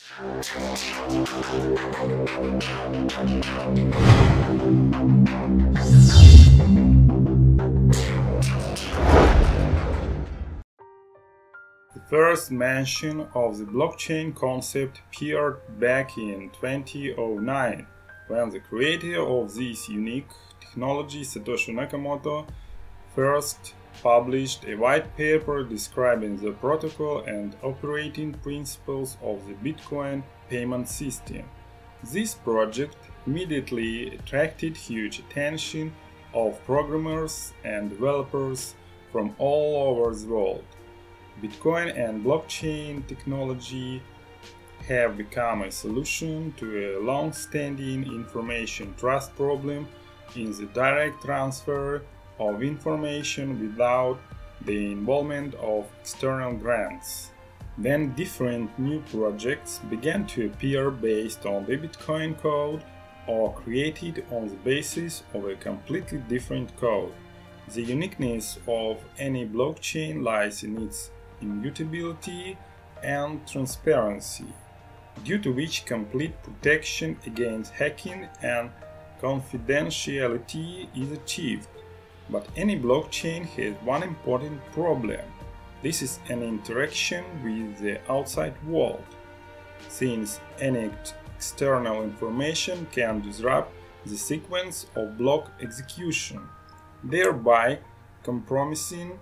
The first mention of the blockchain concept appeared back in 2009 when the creator of this unique technology, Satoshi Nakamoto, first published a white paper describing the protocol and operating principles of the Bitcoin payment system. This project immediately attracted huge attention of programmers and developers from all over the world. Bitcoin and blockchain technology have become a solution to a long-standing information trust problem in the direct transfer of information without the involvement of external grants. Then different new projects began to appear based on the Bitcoin code or created on the basis of a completely different code. The uniqueness of any blockchain lies in its immutability and transparency, due to which complete protection against hacking and confidentiality is achieved. But any blockchain has one important problem. This is an interaction with the outside world, since any external information can disrupt the sequence of block execution, thereby compromising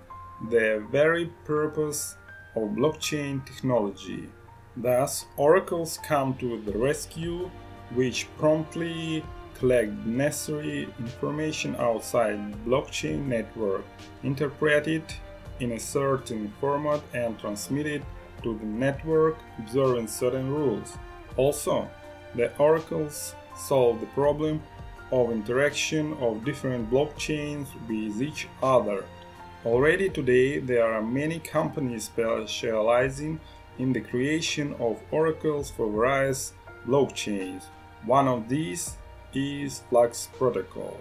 the very purpose of blockchain technology. Thus, oracles come to the rescue, which promptly collect necessary information outside blockchain network, interpret it in a certain format and transmit it to the network observing certain rules. Also, the oracles solve the problem of interaction of different blockchains with each other. Already today there are many companies specializing in the creation of oracles for various blockchains. One of these is Flux Protocol.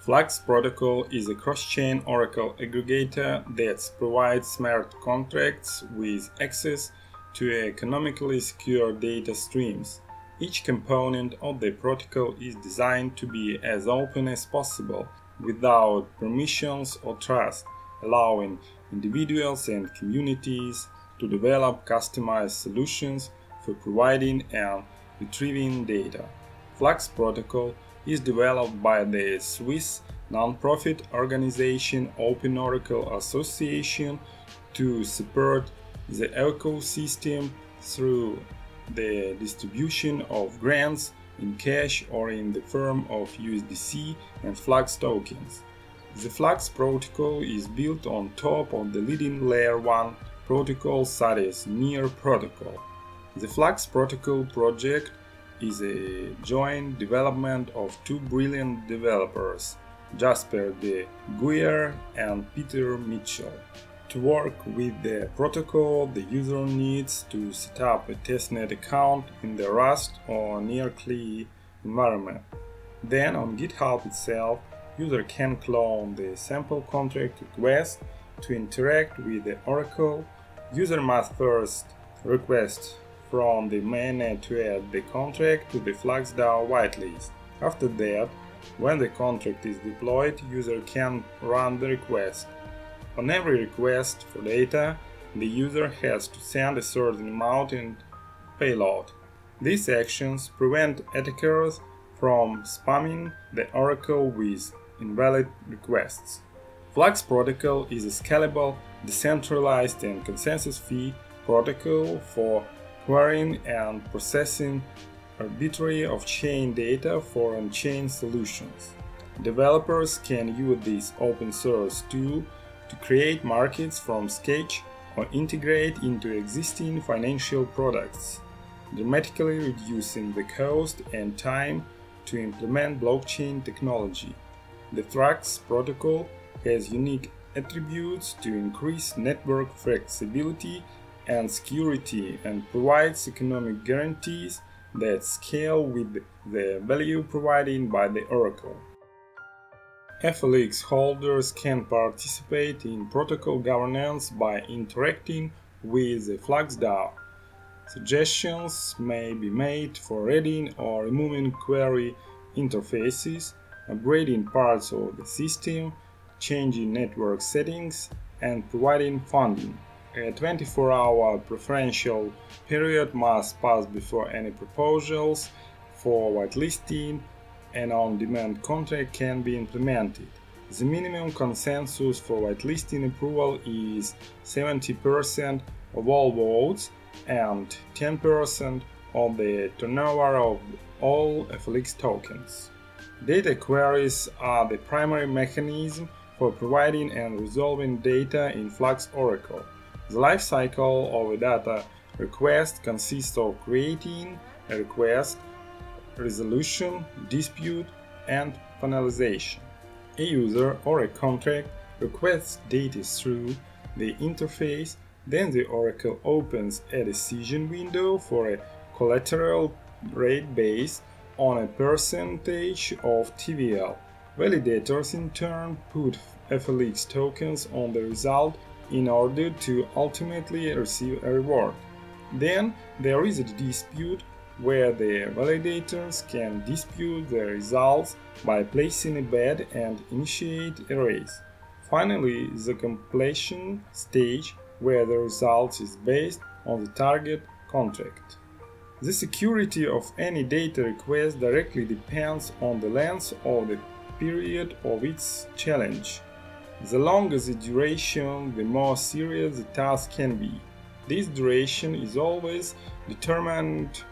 Flux Protocol is a cross-chain oracle aggregator that provides smart contracts with access to economically secure data streams. Each component of the protocol is designed to be as open as possible without permissions or trust, allowing individuals and communities to develop customized solutions for providing and retrieving data. Flux Protocol is developed by the Swiss non-profit organization Open Oracle Association to support the ecosystem through the distribution of grants in cash or in the form of USDC and Flux tokens. The Flux protocol is built on top of the leading layer 1 protocol such as Near protocol. The Flux protocol project is a joint development of two brilliant developers, Jasper de Gooijer and Peter Mitchell. To work with the protocol, the user needs to set up a testnet account in the Rust or NearCli environment. Then on GitHub itself, user can clone the sample contract request to interact with the Oracle. User must first request from the mainnet to add the contract to the FluxDAO whitelist. After that, when the contract is deployed, user can run the request. On every request for data, the user has to send a certain amount in payload. These actions prevent attackers from spamming the Oracle with invalid requests. Flux Protocol is a scalable, decentralized and consensus-free protocol for querying and processing arbitrary off-chain data for on-chain solutions. Developers can use this open source tool to create markets from scratch or integrate into existing financial products, dramatically reducing the cost and time to implement blockchain technology. The Flux protocol has unique attributes to increase network flexibility and security and provides economic guarantees that scale with the value provided by the Oracle. FLX holders can participate in protocol governance by interacting with the FluxDAO. Suggestions may be made for adding or removing query interfaces, upgrading parts of the system, changing network settings, and providing funding. A 24-hour preferential period must pass before any proposals for whitelisting and on-demand contract can be implemented. The minimum consensus for whitelisting approval is 70% of all votes and 10% of the turnover of all FLX tokens. Data queries are the primary mechanism for providing and resolving data in Flux Oracle. The lifecycle of a data request consists of creating a request, resolution, dispute, and finalization. A user or a contract requests data through the interface, then the Oracle opens a decision window for a collateral rate based on a percentage of TVL. Validators in turn put FLX tokens on the result in order to ultimately receive a reward. Then there is a dispute where the validators can dispute the results by placing a bet and initiate a race. Finally, the completion stage where the result is based on the target contract. The security of any data request directly depends on the length of the period of its challenge. The longer the duration, the more serious the task can be. This duration is always determined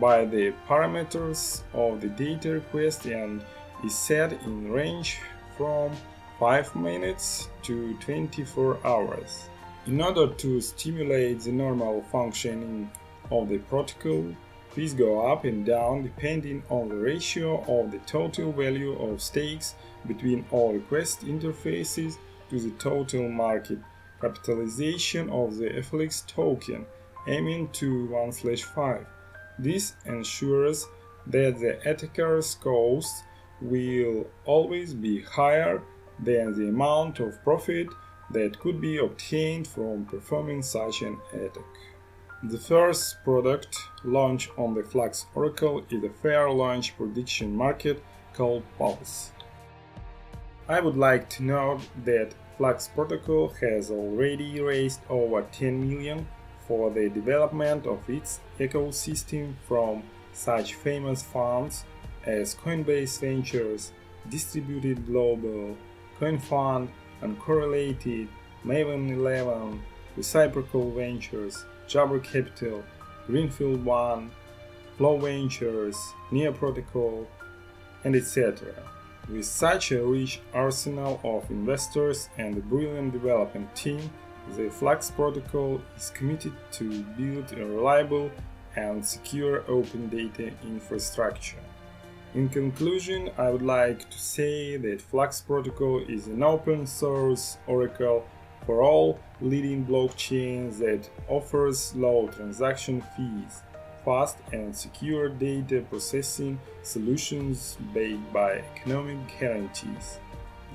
by the parameters of the data request and is set in range from 5 minutes to 24 hours. In order to stimulate the normal functioning of the protocol, please go up and down depending on the ratio of the total value of stakes between all request interfaces to the total market capitalization of the FLX token, aiming to 1/5. This ensures that the attacker's costs will always be higher than the amount of profit that could be obtained from performing such an attack. The first product launched on the Flux Oracle is a fair launch prediction market called Pulse. I would like to note that Flux Protocol has already raised over 10 million for the development of its ecosystem from such famous funds as Coinbase Ventures, Distributed Global, CoinFund, Uncorrelated, Maven 11, Reciprocal Ventures, Jabber Capital, Greenfield One, Flow Ventures, Neo Protocol, and etc. With such a rich arsenal of investors and a brilliant development team, the Flux protocol is committed to build a reliable and secure open data infrastructure. In conclusion, I would like to say that Flux protocol is an open source oracle for all leading blockchains that offers low transaction fees, fast and secure data processing solutions backed by economic guarantees.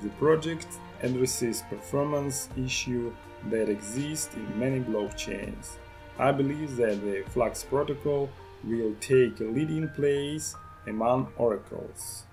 The project addresses performance issues that exist in many blockchains. I believe that the Flux protocol will take a leading place among oracles.